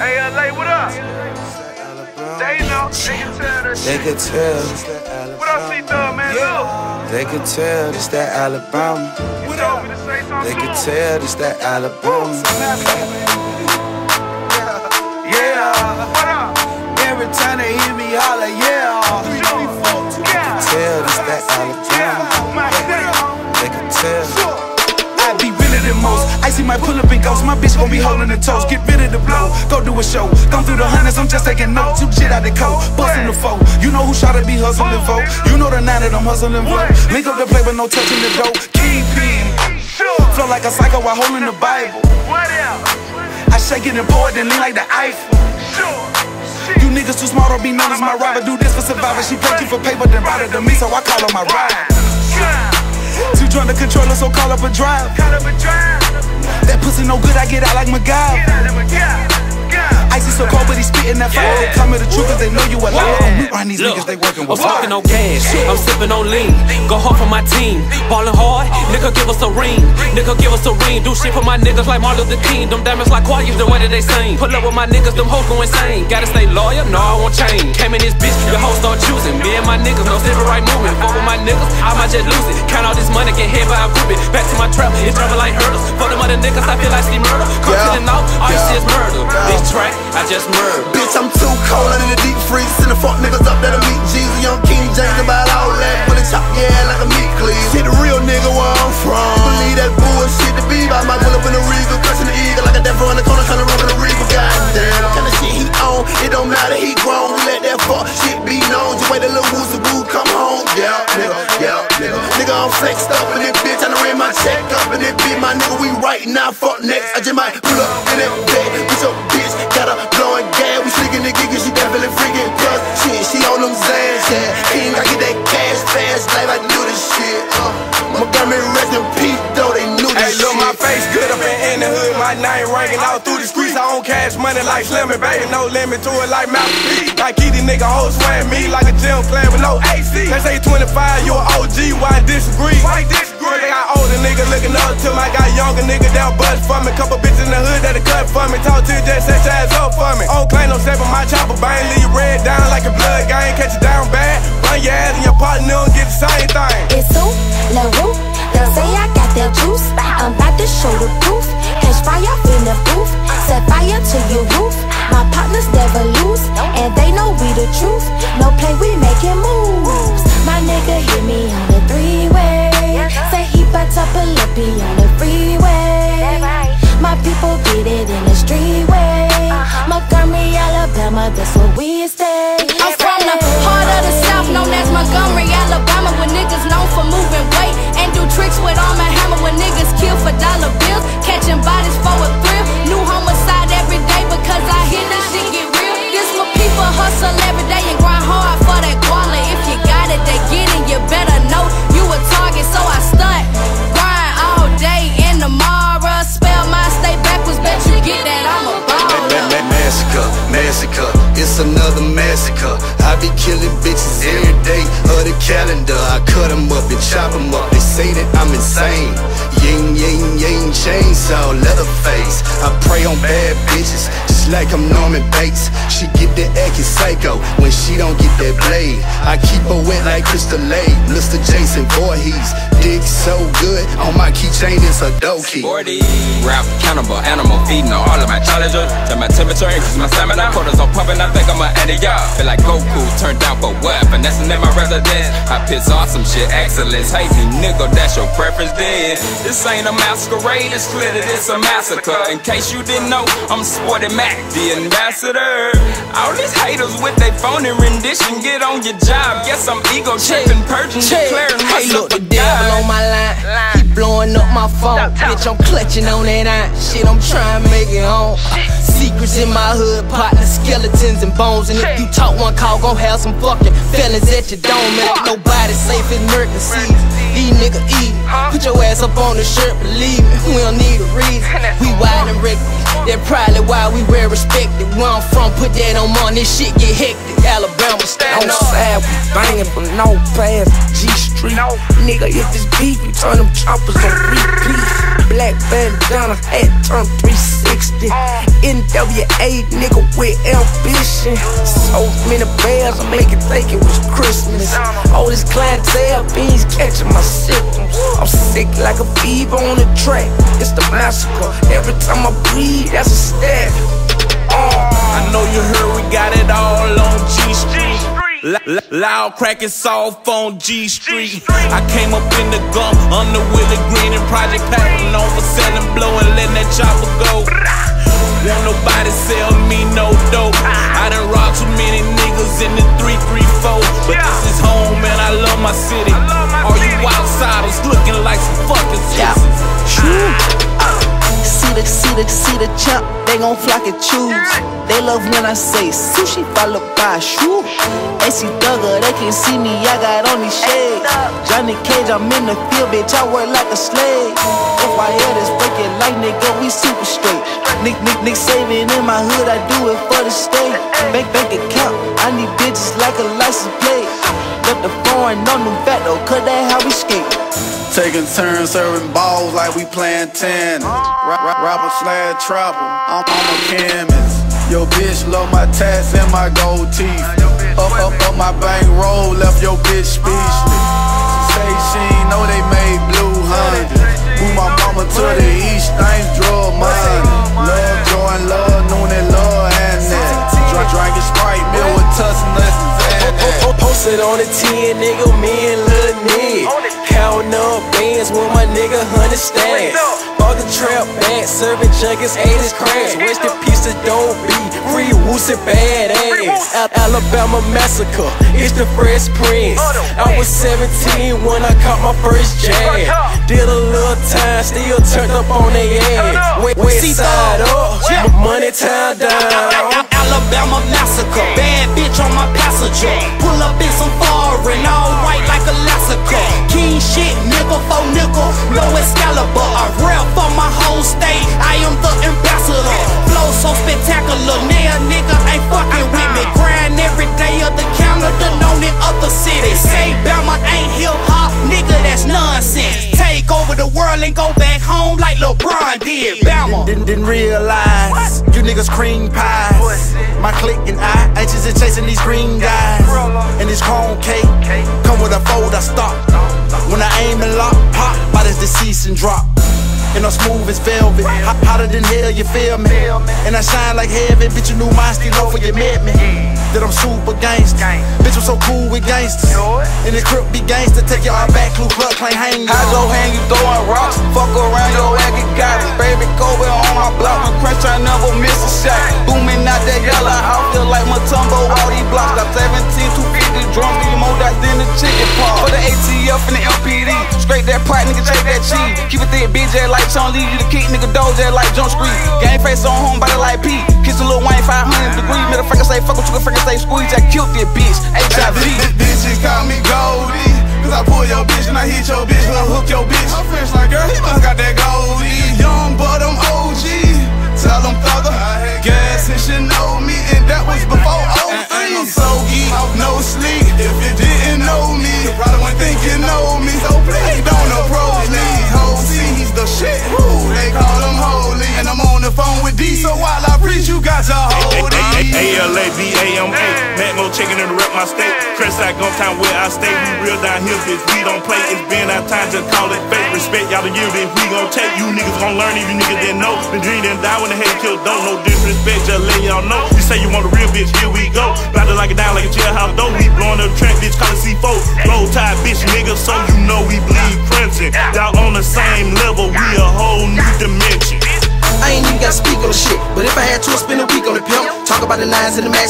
Hey, uh, LA, what up? They know, they can tell that They could tell. What up, C-Thug, man? Look, They could tell it's that Alabama. you told me to say something They could tell it's that Alabama. Yeah, what up? Every time they hear me holler, yeah. Yeah, Tell it's that Alabama. Icey Mike pull up and ghost. My bitch gon' be holding the toes. Get rid of the blow. Go do a show. Gone through the hundreds. I'm just taking notes. Two shit out the coat. Bustin' the foe. You know who shot to be hustling for. You know the nine that I'm hustling for. Link up the play, but no touching the dope. Kingpin. Sure. Flow like a psycho while holding the Bible. I shake it and pour it and lean like the Eiffel. Sure. You niggas too smart to be known as my rival. Do this for survival. She paid you for paper, then it to me, so I call her my ride. Too drunk to control her, so call up a drive. Kind of a drive. That pussy no good, I get out like MacGyver. Get out of it, yeah. Yeah. Icy so cold, but he spitting that fire. They come with the truth, cause they know you a liar. I'm these Look, niggas, they working I'm with smoking on gas, I'm sipping on lean. Go hard for my team, ballin' hard. Nigga, give us a ring. Nigga, give us a ring. Do shit for my niggas like Martin Luther King. Them diamonds like choirs, the way that they sing. Pull up with my niggas, them hoes go insane. Gotta stay loyal, no, I won't change. Came in this bitch, your hoes start choosing. Me and my niggas, no civil right movement. Fuck with my niggas, I might just lose it. Count all this money, get hit by a group it. Back to my trap, it's driving like hurdles. For them other niggas, I feel like Steve murder. Come Yeah. to the north, all you Yeah. see is murder. This track, I just murder. Bitch, I'm too cold under the deep freeze. Send the fuck niggas up that'll meet Jesus. Young King James about all that. When it chop your head like a meat cleave. See the real nigga where I'm from. Believe that bullshit to be. I might pull up in a Regal, crushing the eagle like a row in the corner, trying to run the Regal. Goddamn, kind of shit he on? It don't matter, he grown. We let that fuck shit be known. Just wait a little woozy boo come home. Yeah, nigga, yeah, nigga. Nigga, I'm flexed up in this bitch. I done ran my check up in this bitch. My nigga, we right now, fuck next. I just might pull up in that my name ringing all through the streets. I own cash money like Slim and baby, no limit to it like Master P. Like these nigga hoes swaying me like a gym plan with no AC. They say 25, you a OG, why disagree? Why disagree? They got older nigga looking up to me, I got younger nigga down bust for me. Couple bitches in the hood that'll cut for me. Talk to you, just set your ass up for me. I don't claim no step my chopper, bang, leave you red down like a blood gang. Catch you down bad, run your ass and your partner and get the same thing. It's who? Lil Roo. They say I got that juice. I'm about to show the proof. Catch fire in the booth. Set fire to your roof. My partners never lose. And they know we the truth. No play, we making moves. My nigga hit me on the three way. Say he massacre. I be killing bitches every day of the calendar. I cut 'em up and chop 'em up. They say that I'm insane. Ying, ying, ying, chainsaw, leatherface. I prey on bad bitches, like I'm Norman Bates. She get that acting psycho when she don't get that blade. I keep her wet like Crystal Lake. Mr. Jason Voorhees, dick so good. On my keychain is a dough key. 40 Rap, cannibal, animal, feeding on all of my challenges. Turn my temperature, increase my stamina. Quarters on pumping, I think I'm an addict. Feel like Goku, turned down for what? Finessing in my residence. I piss awesome shit, excellence. Hate me, nigga, that's your preference then. This ain't a masquerade, it's clear that it's a massacre. In case you didn't know, I'm Sporty Mac, the ambassador. All these haters with their phone and rendition, get on your job. Guess I'm ego tripping, purging, declaring Hey, look, a the devil god. on my line. He blowing up my phone. Bitch, I'm clutching on that iron. Shit, I'm trying to make it home. Secrets in my hood, partner skeletons and bones. And if you talk one call, gon' have some fucking felons at your dome. And ain't nobody safe in emergencies. These niggas eat. Put your ass up on the shirt, believe me. We don't need a reason. We wide and reckless. That's probably why we well respected. Where I'm from, put that on on this shit get hectic. Alabama, stand No up. side, we banging from no pass, G Street. Nigga, if it's beef, you turn them choppers on repeat. Black bandana, hat turn 360. 360. NWA nigga with ambition. So many bears, I make it think it was Christmas. All this clientele beans catching my symptoms. I'm sick like a fever on the track. It's the massacre. Every time I breathe, that's a stab. Uh, I know you heard we got it all on G Street. L- loud cracking soft on G Street. I came up in the gum under Willie Green and Project Pat. Known for selling, blowing, letting that chopper go. Won't nobody sell me no dope. I done robbed too many niggas in the 334. But this is home and I love my city. All you outsiders looking like some fucking sissies. See the, see the, see the chump, they gon' flock and choose. They love when I say sushi followed by shoo. AC Duggar, they can see me, I got on these shades. Johnny Cage, I'm in the field, bitch, I work like a slave. If I hear this breaking like nigga, we super straight. Nick, Nick, Nick saving in my hood, I do it for the state. Bank, bank account, I need bitches like a license plate. Got the foreign on them fat though, cause that how we skate. Taking turns serving balls like we playing tennis. Ra- ra- Rapper slash trapper, I'm, I'm a chemist. Yo, bitch, love my tats and my gold teeth. Up, up, up my bankroll, left your bitch speechless. Say she ain't know they made blue honey. Move my mama to the east, things drug money. Love Jordan, love Noonan, love Annette. Drink, drinking Sprite, meal with tussin' lessons. Posted on the 10, nigga, bands with my nigga Honey Stacks. Bought the trap back, serving junkies, haters crash. Rest in peace to Don't Be, free Woosie badass. Al- Alabama massacre, it's the Fresh Prince. I was 17 when I caught my first jab. Did a little time, still turned up on they ass. West, side up, money time down. Alabama massacre. Bad bitch on my passenger. Pull up in some foreign, all white like a nickel, the and go back home like LeBron did. Bama. Didn't, didn't realize you niggas cream pies. My clique and I anxious and chasing these green guys. And this chrome cake come with a fold, I stop. When I aim and lock, pop, bodies deceased and drop. And I'm smooth as velvet, hot, hotter than hell, you feel me? And I shine like heaven, bitch, you knew my steel over, you met me. That I'm super gangster, bitch, I'm so cool with gangsters. And this crip be gangster, take your all back, clue club, claim hang. I go hang you throwing rocks, fuck around your ass get got it. Baby Kobe on my block, my crunch I never miss a shot. Booming out that yellow house, feel like Mutombo, all these blocks. Got 17, 250 drums, need more dice than the chicken paw. ATF and the LPD, straight that pot, nigga, take that cheese. Keep it thick, BJ like Sean Lee, you the kick, nigga, doja like John Street. Gang face on home, body like P. Kiss a little Wayne, 500 degrees. Middle finger say fuck what you can freaking say squeeze. I killed this bitch, HIV. Bitches call me Goldie. Cause I pull your bitch and I hit your bitch, and I hook your bitch. With D, so while I preach, you got your holy. A-L-A-B-A-M-A Mack Mo checking in to rep my state Crest gon' time where I stay. We real down here, bitch, we don't play. It's been our time, just call it fate Respect y'all to give it, we gon' take. You niggas gon' learn if you niggas didn't know. Been dream and die when the hate kill don't No disrespect, just let y'all know. You say you want a real bitch, here we go. About to lock it down like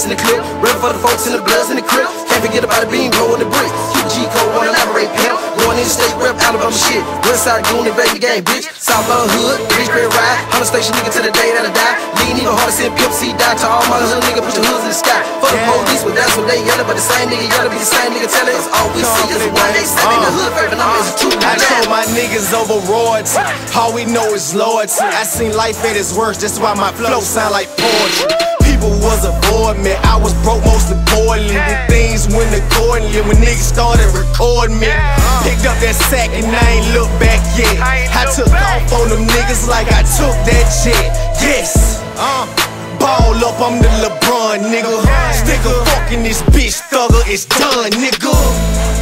nines and the clip. Ready for the folks and the bloods and the crib. Can't forget about the bean roll and the brick. Keep G code, wanna elaborate, pimp. Going in the state rep, Alabama shit. Westside goon and baby gang, bitch. Southbound hood, Bridgebury ride. Hunter station nigga to the day that I die. Lean even hard to send pimp C die to all my hood nigga, put your hoods in the sky. Fuck the police, but that's what they yelling. But the same nigga yelling, be the same nigga telling us all we see is one they say in the hood, favorite numbers is two. I told my niggas over royalty. All we know is loyalty. I seen life at its worst, that's why my flow sound like poetry. People was avoiding me. I was broke, most importantly. The things went accordingly when niggas started recording me. Picked up that sack and I ain't look back yet. I took off on them niggas like I took that shit. Yes, uh. Ball up, I'm the LeBron, nigga. Stick a fuck in this bitch, thugger, it's done, nigga.